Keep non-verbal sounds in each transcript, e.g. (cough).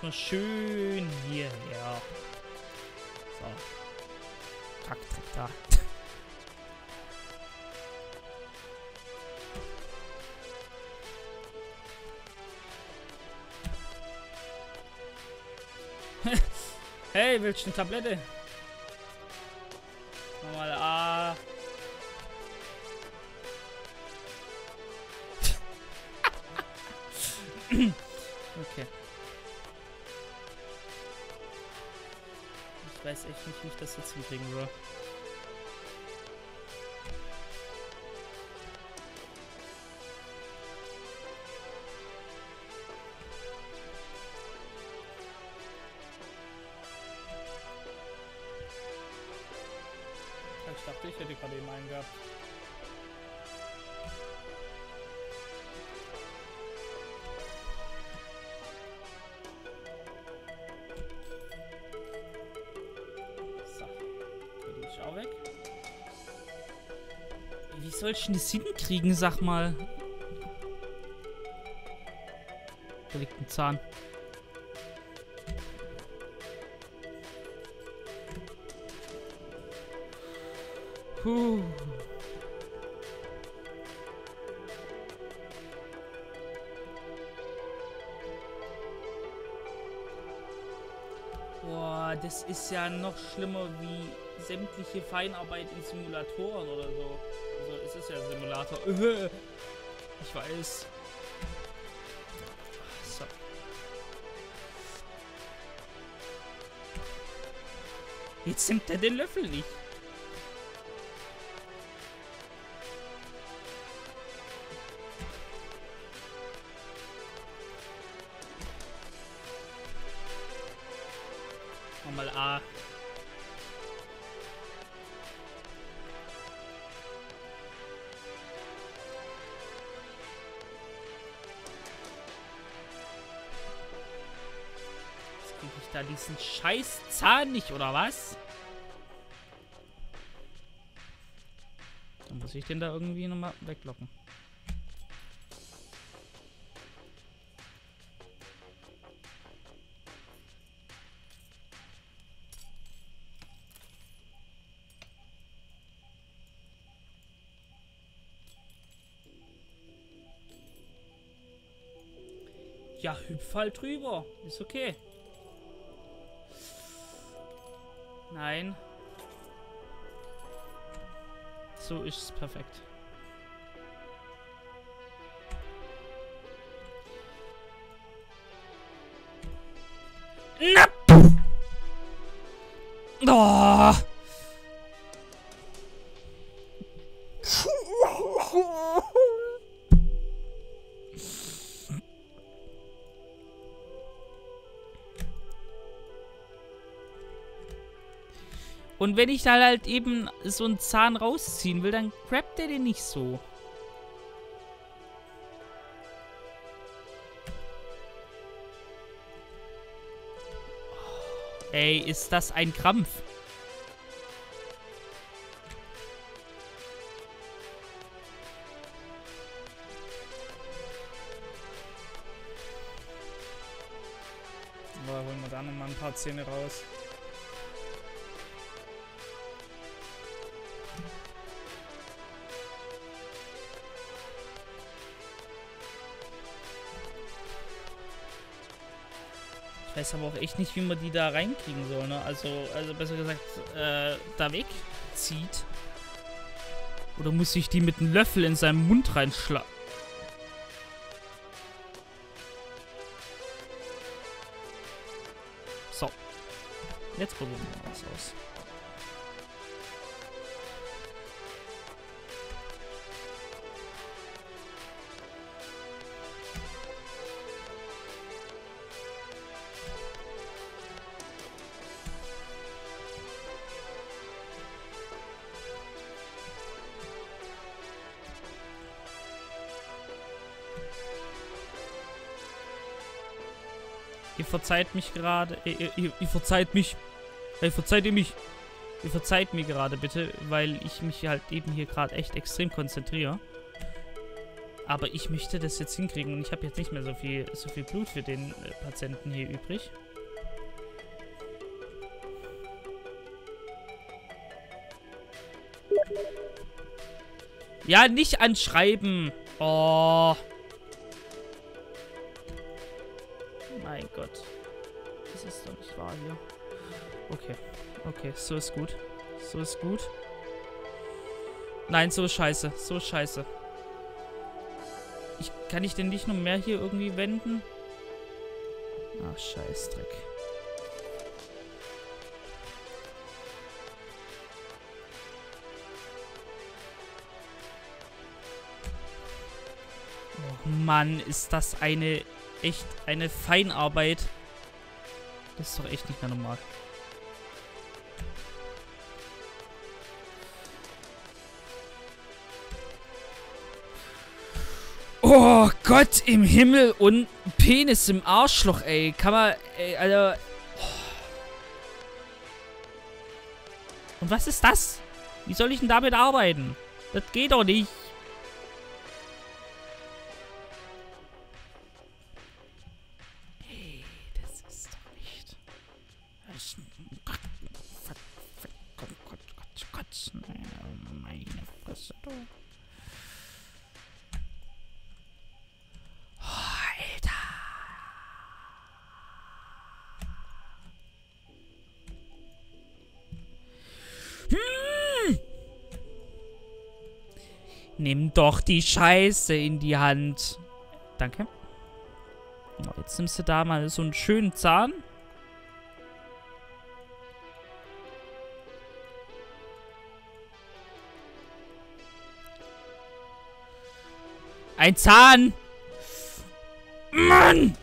erstmal schön hierher. So. Da. (laughs) hey, willst du eine Tablette? Nochmal A. (laughs) okay. Ich weiß echt nicht, wie ich das jetzt hinkriegen soll. Denn das hinkriegen, sag mal? Da liegt ein Zahn. Puh. Boah, das ist ja noch schlimmer wie sämtliche Feinarbeit in Simulatoren oder so. Also es ist ja Simulator. (laughs) Ich weiß. Jetzt nimmt er den Löffel nicht. Nochmal A. da diesen scheiß Zahn nicht, oder was? Dann muss ich den da irgendwie nochmal weglocken. Ja, hüpf halt drüber. Ist okay. Nein. So ist es perfekt. Wenn ich da halt eben so einen Zahn rausziehen will, dann grabt der den nicht so. Ey, ist das ein Krampf? Aber holen wir da nochmal ein paar Zähne raus. Weiß aber auch echt nicht, wie man die da reinkriegen soll, ne? Also, also besser gesagt, äh, da wegzieht. Oder muss ich die mit einem Löffel in seinen Mund reinschlagen? So. Jetzt probieren wir was aus. Verzeiht mich gerade. Ihr, ihr, ihr verzeiht mich. Hey, verzeiht ihr mich? Ihr verzeiht mir gerade bitte, weil ich mich halt eben hier gerade echt extrem konzentriere. Aber ich möchte das jetzt hinkriegen und ich habe jetzt nicht mehr so viel, so viel Blut für den äh, Patienten hier übrig. Ja, nicht anschreiben. Oh. Mein Gott. Das ist doch nicht wahr hier. Okay. Okay, so ist gut. So ist gut. Nein, so ist scheiße. So ist scheiße. Ich, kann ich denn nicht noch mehr hier irgendwie wenden? Ach, Scheißdreck. Oh Mann, ist das eine echt eine Feinarbeit. Das ist doch echt nicht mehr normal. Oh Gott im Himmel und Penis im Arschloch, ey. Kann man, ey, Alter. Und was ist das? Wie soll ich denn damit arbeiten? Das geht doch nicht. Nimm doch die Scheiße in die Hand. Danke. Genau, jetzt nimmst du da mal so einen schönen Zahn. Ein Zahn! Mann!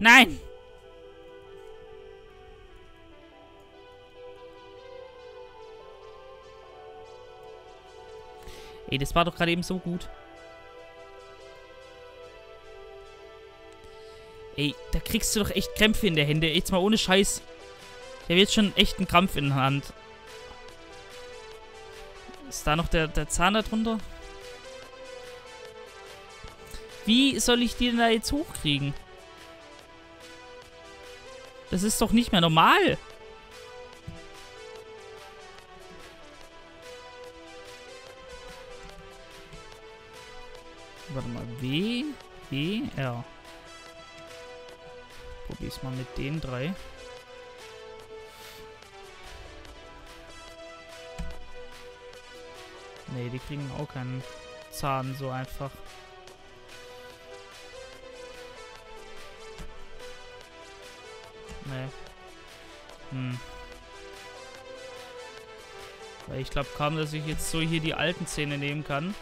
Nein! Ey, das war doch gerade eben so gut. Ey, da kriegst du doch echt Krämpfe in der Hände. Jetzt mal ohne Scheiß. Ich habe jetzt schon echt einen Krampf in der Hand. Ist da noch der, der Zahn da drunter? Wie soll ich die denn da jetzt hochkriegen? Das ist doch nicht mehr normal. Warte mal. W, E, R. Probier's mal mit den drei. Nee, die kriegen auch keinen Zahn so einfach. Nee. Hm. Weil ich glaube kaum, dass ich jetzt so hier die alten Zähne nehmen kann.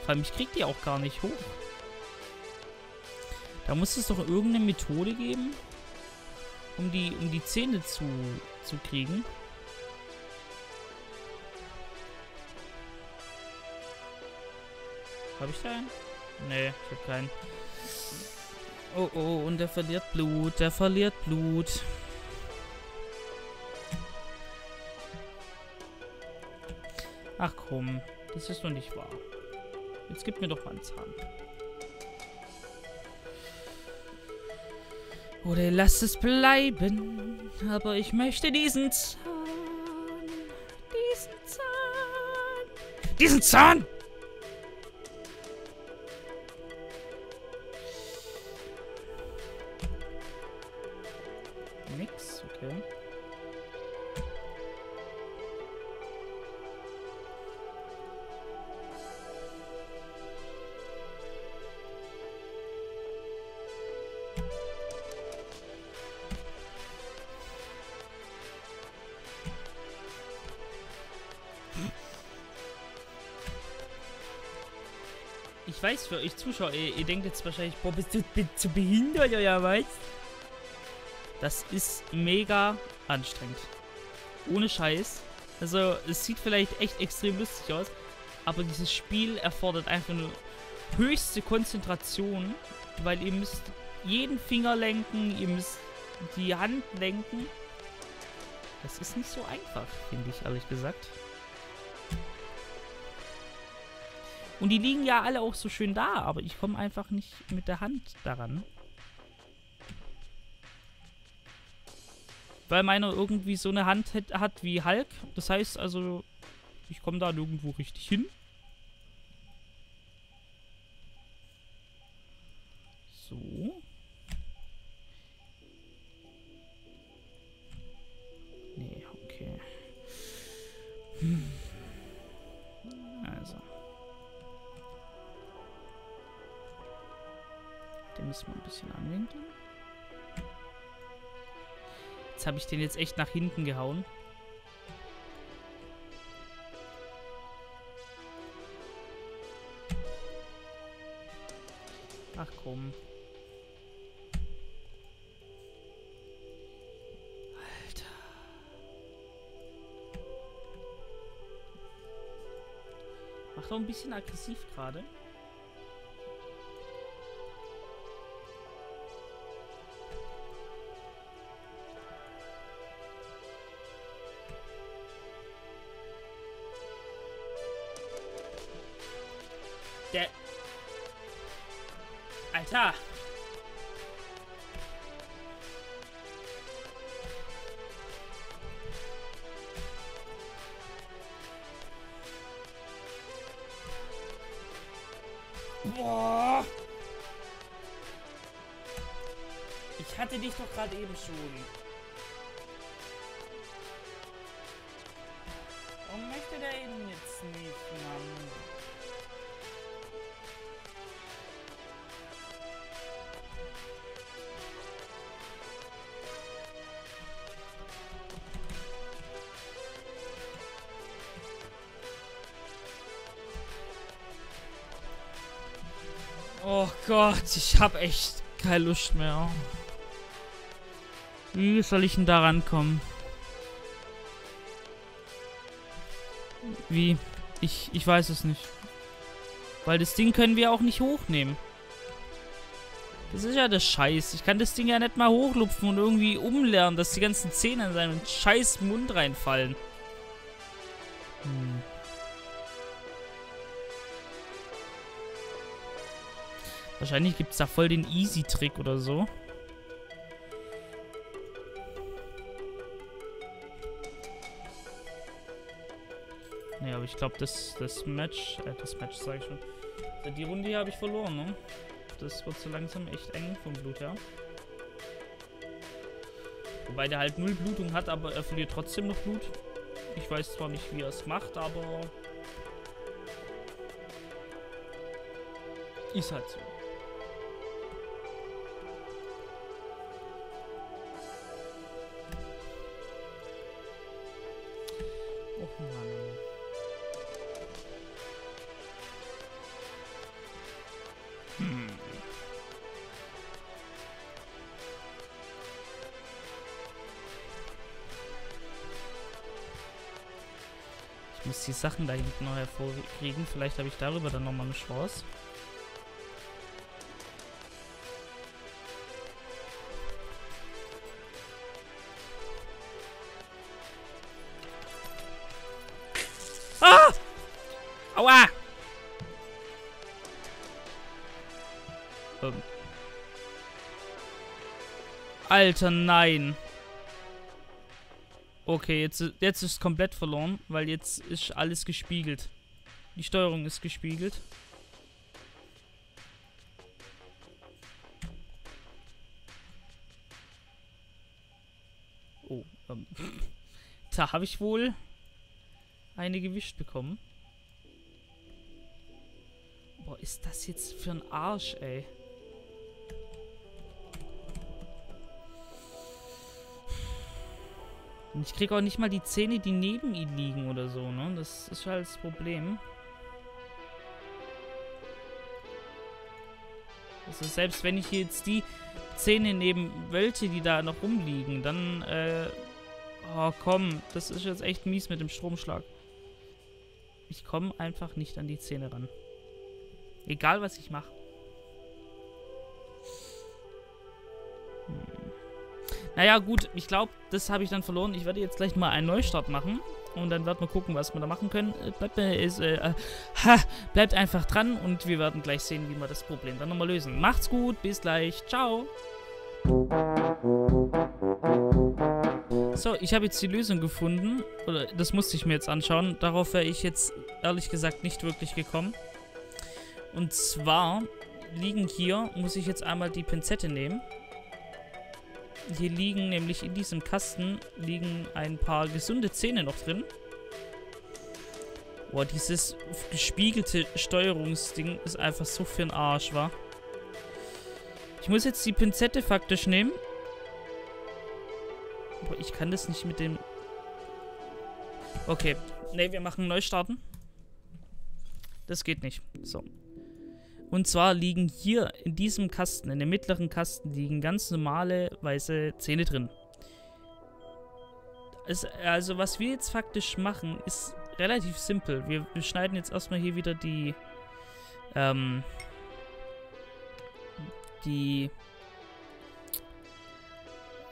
Vor allem, ich krieg die auch gar nicht hoch. Da muss es doch irgendeine Methode geben, um die, um die Zähne zu, zu kriegen. Habe ich da einen? Nee, ich habe keinen. Oh, oh, und er verliert Blut. Der verliert Blut. Ach komm, das ist doch nicht wahr. Jetzt gib mir doch mal einen Zahn. Oder lass es bleiben. Aber ich möchte diesen Zahn. Diesen Zahn. Diesen Zahn! Ich weiß, für euch Zuschauer, ihr, ihr denkt jetzt wahrscheinlich, boah, bist du, du behindert oder was? Das ist mega anstrengend. Ohne Scheiß. Also, es sieht vielleicht echt extrem lustig aus, aber dieses Spiel erfordert einfach nur höchste Konzentration, weil ihr müsst jeden Finger lenken, ihr müsst die Hand lenken. Das ist nicht so einfach, finde ich, ehrlich gesagt. Und die liegen ja alle auch so schön da, aber ich komme einfach nicht mit der Hand daran. Weil meiner irgendwie so eine Hand hat wie Hulk. Das heißt also, ich komme da nirgendwo richtig hin. So. Wir ein bisschen anwinkeln. Jetzt habe ich den jetzt echt nach hinten gehauen. Ach komm. Alter. Mach doch ein bisschen aggressiv gerade. Alter! Boah! Ich hatte dich doch gerade eben schon. Oh Gott, ich hab echt keine Lust mehr. Wie soll ich denn da rankommen? Wie? Ich, ich weiß es nicht. Weil das Ding können wir auch nicht hochnehmen. Das ist ja der Scheiß. Ich kann das Ding ja nicht mal hochlupfen und irgendwie umlernen, dass die ganzen Zähne in seinen scheiß Mund reinfallen. Wahrscheinlich gibt es da voll den Easy-Trick oder so. Nee, aber ich glaube, das, das Match, äh, das Match sage ich schon. Die Runde hier habe ich verloren, ne? Das wird so langsam echt eng vom Blut her. Wobei der halt null Blutung hat, aber er verliert trotzdem noch Blut. Ich weiß zwar nicht, wie er es macht, aber... Ist halt so. Muss die Sachen da hinten noch hervorkriegen. Vielleicht habe ich darüber dann nochmal eine Chance. Aua! Ähm. Alter, nein. Okay, jetzt, jetzt ist es komplett verloren, weil jetzt ist alles gespiegelt. Die Steuerung ist gespiegelt. Oh, ähm. (laughs) Da habe ich wohl eine gewischt bekommen. Boah, ist das jetzt für ein Arsch, ey. Und ich krieg auch nicht mal die Zähne, die neben ihm liegen oder so, ne? Das ist halt das Problem. Also selbst wenn ich jetzt die Zähne neben welche, die da noch rumliegen, dann, äh... Oh, komm. Das ist jetzt echt mies mit dem Stromschlag. Ich komme einfach nicht an die Zähne ran. Egal, was ich mache. Naja, gut, ich glaube, das habe ich dann verloren. Ich werde jetzt gleich mal einen Neustart machen. Und dann werden wir gucken, was wir da machen können. Äh, bleibt, äh, ist, äh, ha, bleibt einfach dran und wir werden gleich sehen, wie wir das Problem dann nochmal lösen. Macht's gut, bis gleich. Ciao. So, ich habe jetzt die Lösung gefunden. Oder das musste ich mir jetzt anschauen. Darauf wäre ich jetzt ehrlich gesagt nicht wirklich gekommen. Und zwar liegen hier, muss ich jetzt einmal die Pinzette nehmen. Hier liegen nämlich in diesem Kasten liegen ein paar gesunde Zähne noch drin. Boah, dieses gespiegelte Steuerungsding ist einfach so für den Arsch, wa? Ich muss jetzt die Pinzette faktisch nehmen. Aber ich kann das nicht mit dem... Okay. Ne, wir machen Neustarten. Das geht nicht. So. Und zwar liegen hier in diesem Kasten, in dem mittleren Kasten, liegen ganz normale weiße Zähne drin. Es, also was wir jetzt faktisch machen, ist relativ simpel. Wir, wir schneiden jetzt erstmal hier wieder die, ähm, die,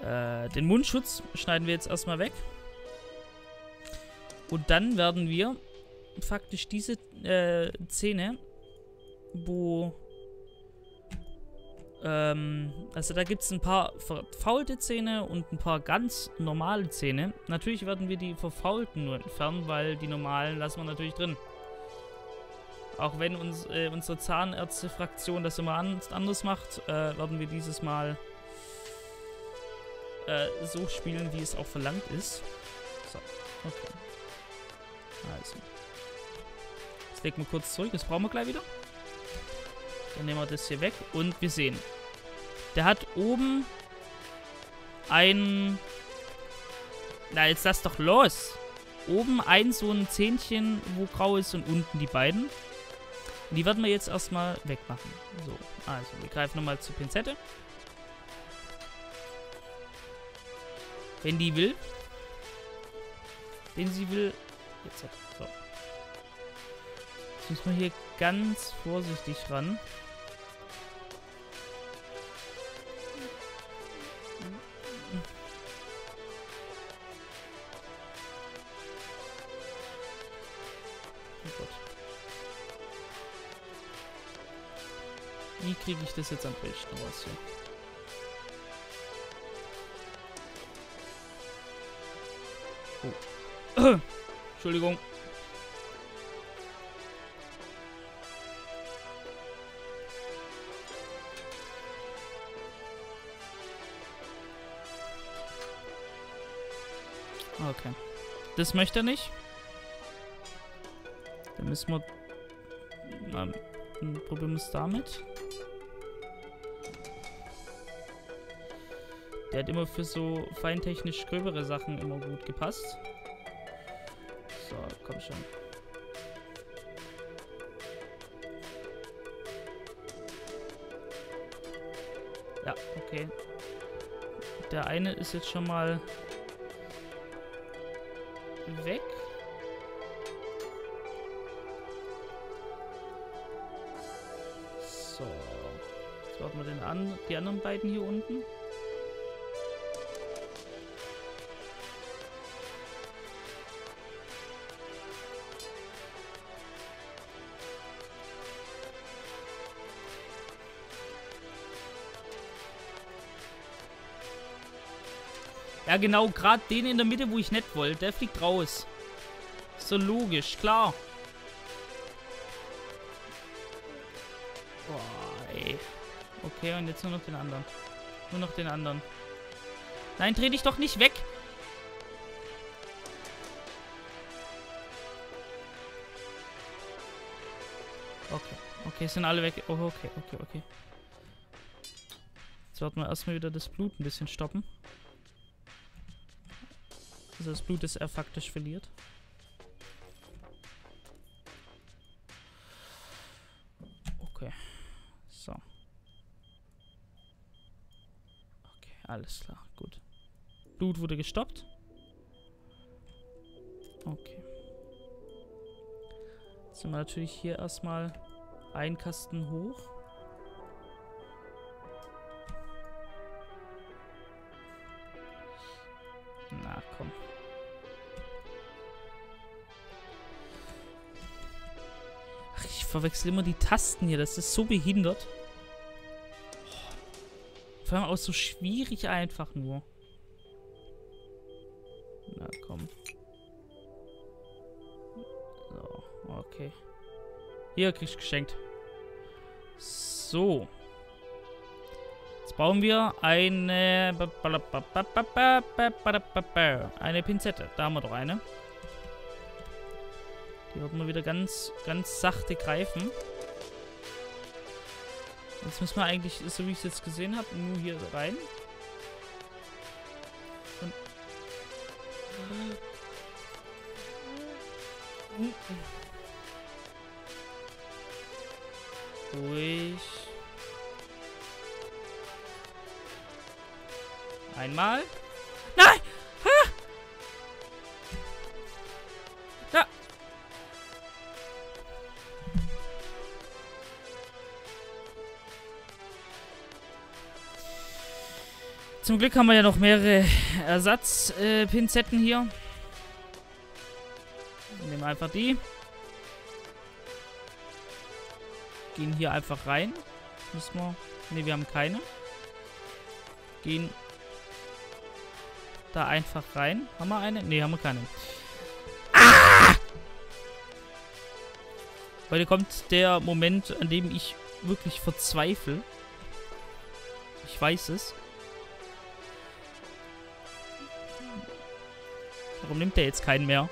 äh, den Mundschutz schneiden wir jetzt erstmal weg. Und dann werden wir faktisch diese äh, Zähne wo ähm, also da gibt es ein paar verfaulte Zähne und ein paar ganz normale Zähne. Natürlich werden wir die verfaulten nur entfernen, weil die normalen lassen wir natürlich drin. Auch wenn uns äh, unsere Zahnärzte-Fraktion das immer an anders macht, äh, werden wir dieses Mal äh, so spielen, wie es auch verlangt ist. So, okay. Also. Jetzt legen wir kurz zurück, das brauchen wir gleich wieder. Dann nehmen wir das hier weg. Und wir sehen, der hat oben ein... Na, jetzt lass doch los. Oben ein so ein Zähnchen, wo grau ist und unten die beiden. Und die werden wir jetzt erstmal wegmachen. So, also wir greifen nochmal zur Pinzette. Wenn die will. Wenn sie will. Jetzt, so. Jetzt müssen wir hier ganz vorsichtig ran. Das jetzt am besten raus hier? Oh. (clears throat) Entschuldigung. Okay. Das möchte er nicht. Dann müssen wir... Ähm, probieren wir es damit. Der hat immer für so feintechnisch gröbere Sachen immer gut gepasst. So, komm schon. Ja, okay. Der eine ist jetzt schon mal weg. So. Jetzt warten wir den an die anderen beiden hier unten. Ja, genau, gerade den in der Mitte, wo ich nicht wollte. Der fliegt raus. So logisch, klar. Boah, ey. Okay, und jetzt nur noch den anderen. Nur noch den anderen. Nein, dreh dich doch nicht weg. Okay, okay, sind alle weg. Oh, okay, okay, okay. Jetzt warten wir erstmal wieder das Blut ein bisschen stoppen. Also das Blut, das er faktisch verliert. Okay. So. Okay, alles klar. Gut. Blut wurde gestoppt. Okay. Jetzt sind wir natürlich hier erstmal einen Kasten hoch. Verwechsel immer die Tasten hier. Das ist so behindert. Vor allem auch so schwierig einfach nur. Na, komm. So, okay. Hier, kriegst du geschenkt. So. Jetzt brauchen wir eine... Eine Pinzette. Da haben wir doch eine. Die wird man wieder ganz, ganz sachte greifen. Jetzt müssen wir eigentlich, so wie ich es jetzt gesehen habe, nur hier rein. Und Ruhig. Einmal. Nein! Zum Glück haben wir ja noch mehrere Ersatzpinzetten äh, hier. Nehmen einfach die. Gehen hier einfach rein. Müssen wir... Ne, wir haben keine. Gehen da einfach rein. Haben wir eine? Ne, haben wir keine. Ah! Heute kommt der Moment, an dem ich wirklich verzweifle. Ich weiß es. Warum nimmt der jetzt keinen mehr?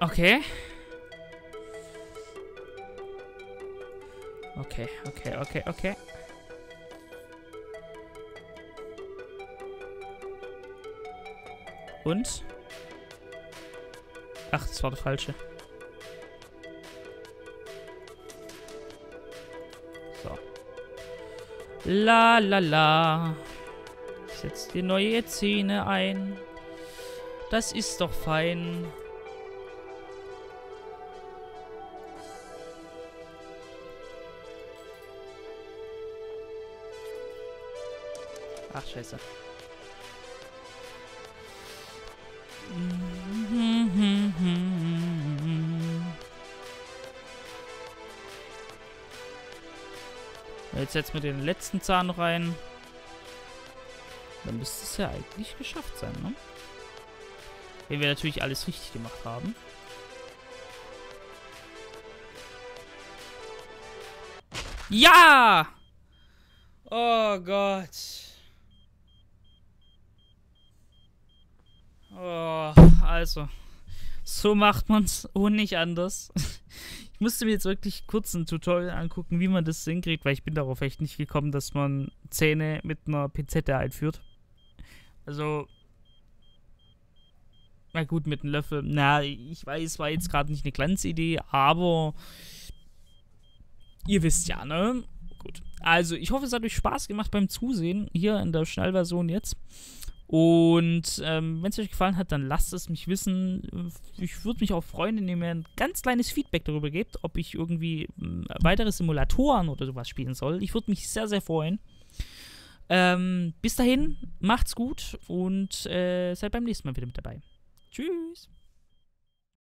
Okay. Okay, okay, okay, okay. Und? Ach, das war der falsche. La la la. Setz dir neue Zähne ein. Das ist doch fein. Ach, scheiße. Setzen wir den letzten Zahn rein. Dann müsste es ja eigentlich geschafft sein, ne? Wenn wir natürlich alles richtig gemacht haben. Ja! Oh Gott. Oh, also. So macht man's und nicht anders. Ich musste mir jetzt wirklich kurz ein Tutorial angucken, wie man das hinkriegt, weil ich bin darauf echt nicht gekommen, dass man Zähne mit einer Pinzette einführt. Also. Na gut, mit einem Löffel. Na, ich weiß, war jetzt gerade nicht eine Glanzidee, aber. Ihr wisst ja, ne? Gut. Also, ich hoffe, es hat euch Spaß gemacht beim Zusehen. Hier in der Schnellversion jetzt. Und ähm, wenn es euch gefallen hat, dann lasst es mich wissen. Ich würde mich auch freuen, wenn ihr mir ein ganz kleines Feedback darüber gebt, ob ich irgendwie äh, weitere Simulatoren oder sowas spielen soll. Ich würde mich sehr, sehr freuen. Ähm, bis dahin, macht's gut und äh, seid beim nächsten Mal wieder mit dabei. Tschüss.